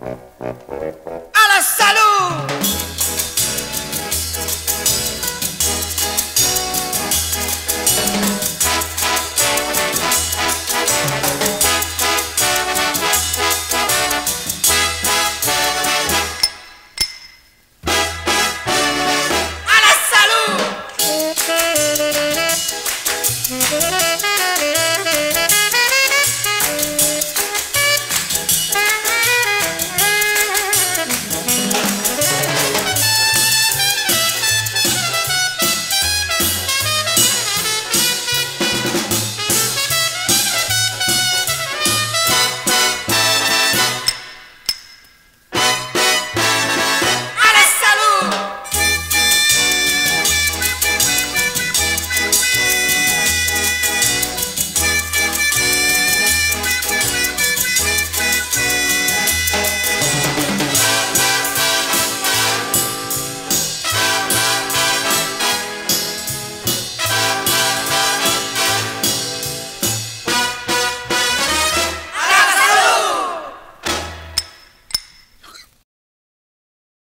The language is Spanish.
¡A la salud!